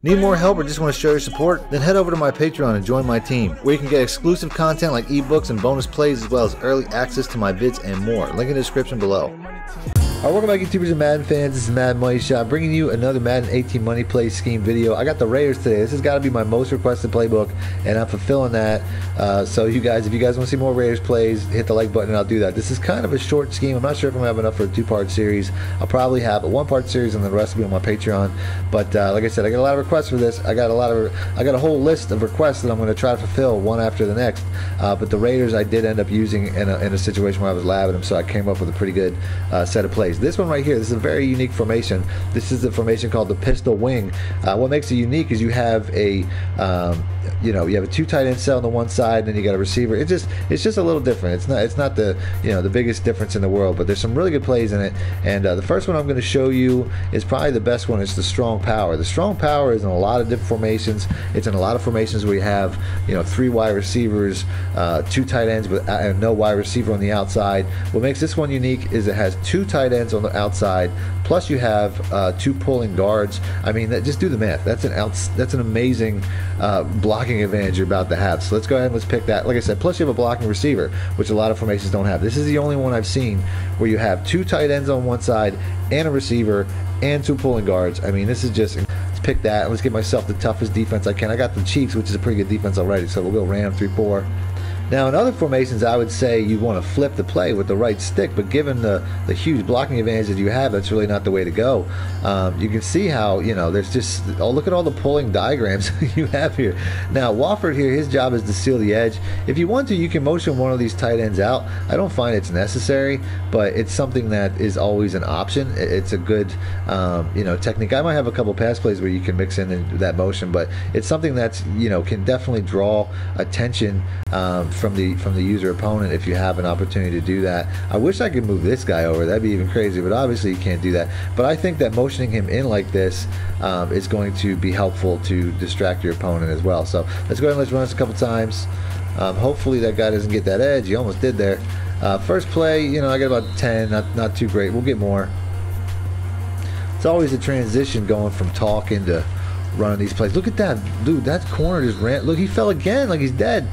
Need more help or just want to show your support? Then head over to my Patreon and join my team, where you can get exclusive content like ebooks and bonus plays, as well as early access to my vids and more. Link in the description below. Alright, welcome back YouTubers and Madden fans, this is Madden Money Shot, bringing you another Madden 18 Money Play Scheme video. I got the Raiders today, this has got to be my most requested playbook, and I'm fulfilling that. Uh, so you guys, if you guys want to see more Raiders plays, hit the like button and I'll do that. This is kind of a short scheme, I'm not sure if I'm going to have enough for a two-part series. I'll probably have a one-part series and the rest will be on my Patreon. But uh, like I said, I got a lot of requests for this. I got a lot of, I got a whole list of requests that I'm going to try to fulfill one after the next. Uh, but the Raiders I did end up using in a, in a situation where I was labbing them, so I came up with a pretty good uh, set of plays. This one right here, this is a very unique formation. This is the formation called the pistol wing. Uh, what makes it unique is you have a, um, you know, you have a two tight end cell on the one side, and then you got a receiver. It's just, it's just a little different. It's not, it's not the, you know, the biggest difference in the world, but there's some really good plays in it. And uh, the first one I'm going to show you is probably the best one. It's the strong power. The strong power is in a lot of different formations. It's in a lot of formations where you have, you know, three wide receivers, uh, two tight ends, with uh, no wide receiver on the outside. What makes this one unique is it has two tight ends on the outside. Plus, you have uh, two pulling guards. I mean, that, just do the math. That's an outs, that's an amazing uh, blocking advantage you're about to have. So let's go ahead and let's pick that. Like I said, plus you have a blocking receiver, which a lot of formations don't have. This is the only one I've seen where you have two tight ends on one side and a receiver and two pulling guards. I mean, this is just let's pick that. Let's give myself the toughest defense I can. I got the Chiefs, which is a pretty good defense already. So we'll go Ram three four. Now, in other formations, I would say you want to flip the play with the right stick, but given the, the huge blocking advantage that you have, that's really not the way to go. Um, you can see how, you know, there's just, oh, look at all the pulling diagrams you have here. Now, Walford here, his job is to seal the edge. If you want to, you can motion one of these tight ends out. I don't find it's necessary, but it's something that is always an option. It's a good, um, you know, technique. I might have a couple pass plays where you can mix in that motion, but it's something that's, you know, can definitely draw attention um, from the from the user opponent if you have an opportunity to do that. I wish I could move this guy over. That'd be even crazy, but obviously you can't do that. But I think that motioning him in like this um, is going to be helpful to distract your opponent as well. So let's go ahead and let's run this a couple times. Um, hopefully that guy doesn't get that edge. He almost did there. Uh, first play, you know, I got about 10, not, not too great. We'll get more. It's always a transition going from talking to running these plays. Look at that, dude. That corner just ran. Look, he fell again, like he's dead.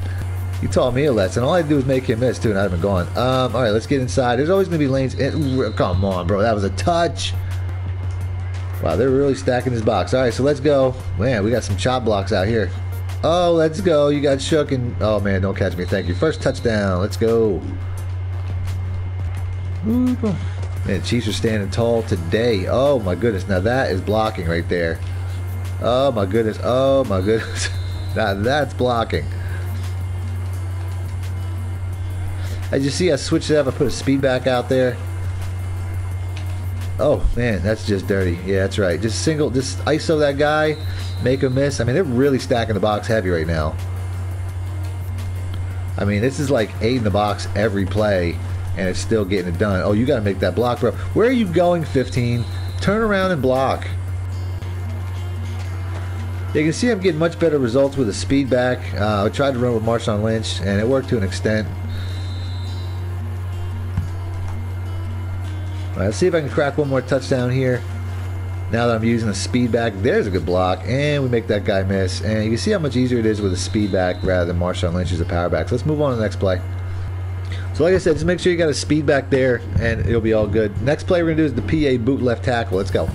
He taught me a lesson. All I had to do was make him miss, too, and I'd have been gone. Um, all right, let's get inside. There's always going to be lanes. In, come on, bro. That was a touch. Wow, they're really stacking this box. All right, so let's go. Man, we got some chop blocks out here. Oh, let's go. You got shook and... Oh, man, don't catch me. Thank you. First touchdown. Let's go. Man, Chiefs are standing tall today. Oh, my goodness. Now, that is blocking right there. Oh, my goodness. Oh, my goodness. now, that's blocking. As you see, I switched it up. I put a speed back out there. Oh, man, that's just dirty. Yeah, that's right. Just single, just ISO that guy, make a miss. I mean, they're really stacking the box heavy right now. I mean, this is like eight in the box every play, and it's still getting it done. Oh, you got to make that block, bro. Where are you going, 15? Turn around and block. You can see I'm getting much better results with a speed back. Uh, I tried to run with Marshawn Lynch, and it worked to an extent. Let's see if I can crack one more touchdown here. Now that I'm using a speed back, there's a good block, and we make that guy miss. And you can see how much easier it is with a speed back rather than Marshawn Lynch as a power back. So let's move on to the next play. So like I said, just make sure you got a speed back there, and it'll be all good. Next play we're going to do is the PA boot left tackle. Let's go.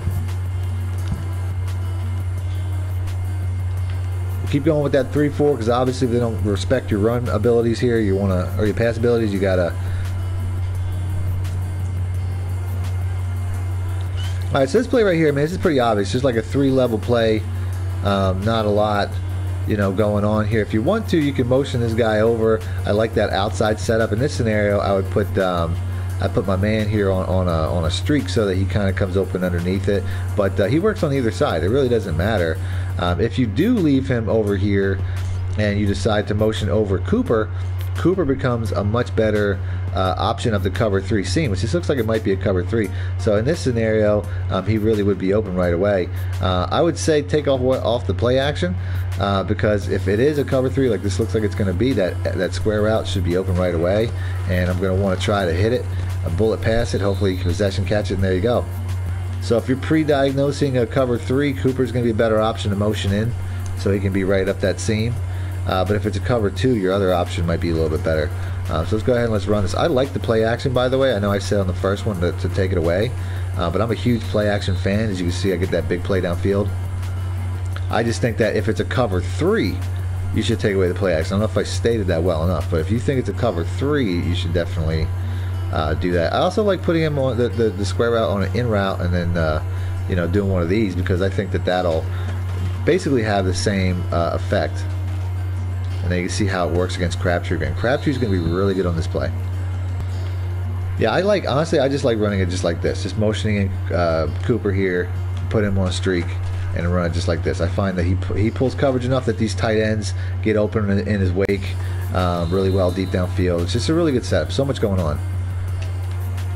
keep going with that 3-4 because obviously if they don't respect your run abilities here, you want to, or your pass abilities, you got All right, so this play right here, man, this is pretty obvious. Just like a three-level play, um, not a lot, you know, going on here. If you want to, you can motion this guy over. I like that outside setup. In this scenario, I would put um, I put my man here on, on a on a streak so that he kind of comes open underneath it. But uh, he works on either side. It really doesn't matter. Um, if you do leave him over here and you decide to motion over Cooper, Cooper becomes a much better uh, option of the cover three seam, which just looks like it might be a cover three. So in this scenario, um, he really would be open right away. Uh, I would say take off off the play action uh, because if it is a cover three, like this looks like it's going to be, that that square route should be open right away, and I'm going to want to try to hit it, a bullet pass it, hopefully possession catch it, and there you go. So if you're pre-diagnosing a cover three, Cooper's going to be a better option to motion in, so he can be right up that seam. Uh, but if it's a cover two, your other option might be a little bit better. Uh, so let's go ahead and let's run this. I like the play action, by the way. I know I said on the first one to, to take it away, uh, but I'm a huge play action fan. As you can see, I get that big play downfield. I just think that if it's a cover three, you should take away the play action. I don't know if I stated that well enough, but if you think it's a cover three, you should definitely uh, do that. I also like putting him on the, the, the, square route on an in route and then, uh, you know, doing one of these because I think that that'll basically have the same uh, effect. And then you can see how it works against Crabtree again. Crabtree's going to be really good on this play. Yeah, I like, honestly, I just like running it just like this. Just motioning in uh, Cooper here, put him on a streak, and run it just like this. I find that he he pulls coverage enough that these tight ends get open in, in his wake um, really well deep downfield. It's just a really good setup. So much going on.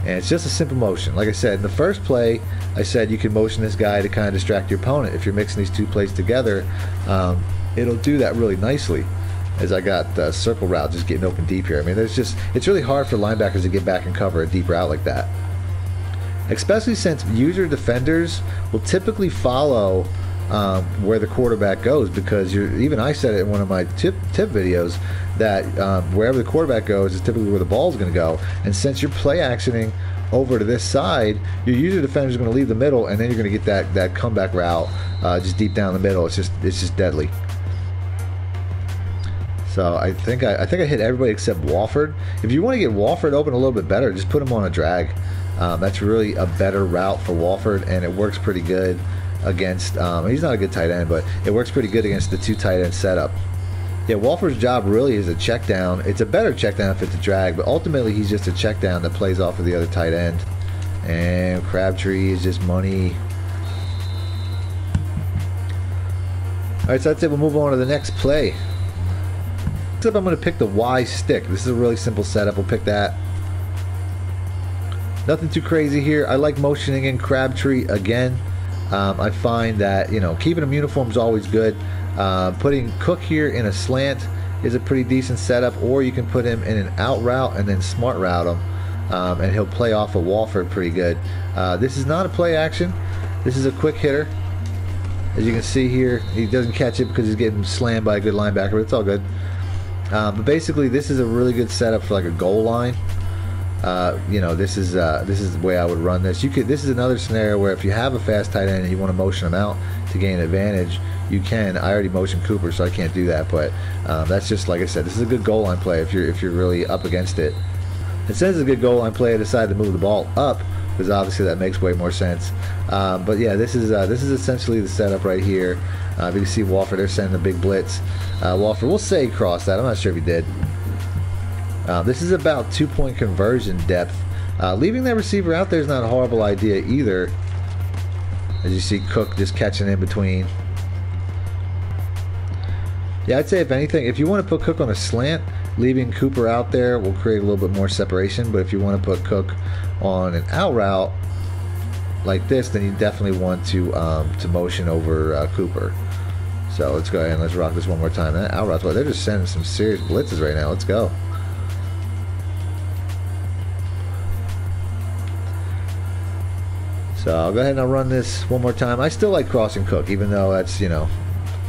And it's just a simple motion. Like I said, in the first play, I said you can motion this guy to kind of distract your opponent. If you're mixing these two plays together, um, it'll do that really nicely. As I got the circle route just getting open deep here. I mean, there's just it's really hard for linebackers to get back and cover a deep route like that especially since user defenders will typically follow um, where the quarterback goes because even I said it in one of my tip tip videos that um, wherever the quarterback goes is typically where the ball is going to go. And since you're play actioning over to this side, your user defender is going to leave the middle, and then you're going to get that that comeback route uh, just deep down the middle. It's just it's just deadly. So I think I, I think I hit everybody except Walford. If you want to get Walford open a little bit better, just put him on a drag. Um, that's really a better route for Walford, and it works pretty good against. Um, he's not a good tight end, but it works pretty good against the two tight end setup. Yeah, Walford's job really is a check down. It's a better check down if it's a drag, but ultimately he's just a check down that plays off of the other tight end. And Crabtree is just money. All right, so that's it. We'll move on to the next play. Except I'm going to pick the Y stick. This is a really simple setup. We'll pick that. Nothing too crazy here. I like motioning in Crabtree again. Um, I find that you know keeping him uniform is always good. Uh, putting Cook here in a slant is a pretty decent setup, or you can put him in an out route and then smart route him, um, and he'll play off of Walford pretty good. Uh, this is not a play action. This is a quick hitter. As you can see here, he doesn't catch it because he's getting slammed by a good linebacker, but it's all good. Uh, but basically, this is a really good setup for like a goal line. Uh, you know, this is uh, this is the way I would run this. You could this is another scenario where if you have a fast tight end and you want to motion them out to gain advantage, you can. I already motioned Cooper, so I can't do that. But um, that's just like I said. This is a good goal line play if you're if you're really up against it. It says it's a good goal line play. I decided to move the ball up because obviously that makes way more sense. Um, but yeah, this is uh, this is essentially the setup right here. Uh, you can see Walford, they're sending a big blitz. Uh, Walford, we'll say cross that. I'm not sure if he did. Uh, this is about two point conversion depth. Uh, leaving that receiver out there is not a horrible idea either. As you see Cook just catching in between. Yeah, I'd say if anything, if you want to put Cook on a slant, leaving Cooper out there will create a little bit more separation. But if you want to put Cook on an out route like this, then you definitely want to um, to motion over uh, Cooper. So let's go ahead and let's rock this one more time. That out route, well, they're just sending some serious blitzes right now. Let's go. So I'll go ahead and I'll run this one more time. I still like crossing Cook, even though that's, you know,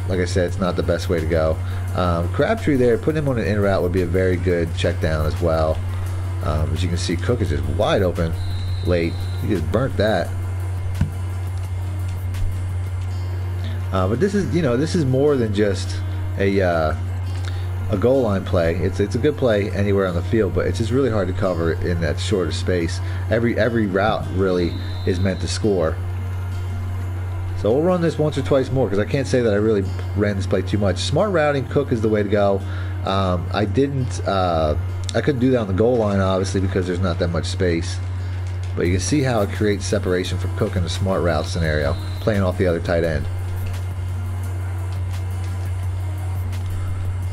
like I said, it's not the best way to go. Um, Crabtree there, putting him on an in route would be a very good check down as well. Um, as you can see, Cook is just wide open late. He just burnt that. Uh, but this is, you know, this is more than just a uh, a goal line play. It's it's a good play anywhere on the field, but it's just really hard to cover in that shorter space. Every every route really is meant to score. So we'll run this once or twice more because I can't say that I really ran this play too much. Smart routing, Cook is the way to go. Um, I didn't, uh, I couldn't do that on the goal line obviously because there's not that much space. But you can see how it creates separation for Cook in a smart route scenario, playing off the other tight end.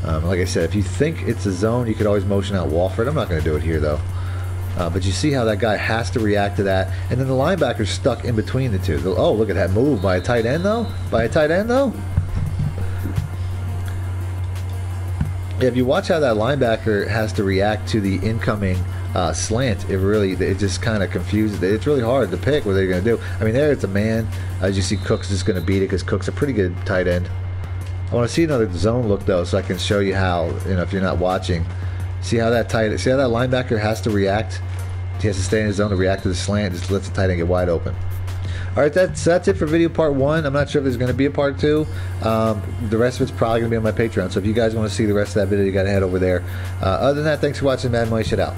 Um, like I said, if you think it's a zone, you could always motion out Walford. I'm not going to do it here, though. Uh, but you see how that guy has to react to that. And then the linebacker's stuck in between the two. Oh, look at that move by a tight end, though. By a tight end, though. If you watch how that linebacker has to react to the incoming uh, slant, it really it just kind of confuses. It's really hard to pick what they're going to do. I mean, there it's a man. As you see, Cook's just going to beat it because Cook's a pretty good tight end. I want to see another zone look though, so I can show you how. You know, if you're not watching, see how that tight. See how that linebacker has to react. He has to stay in his zone to react to the slant. Just lets the tight end get wide open. All right, that's that's it for video part one. I'm not sure if there's going to be a part two. Um, the rest of it's probably going to be on my Patreon. So if you guys want to see the rest of that video, you got to head over there. Uh, other than that, thanks for watching. Madden Money Shot out.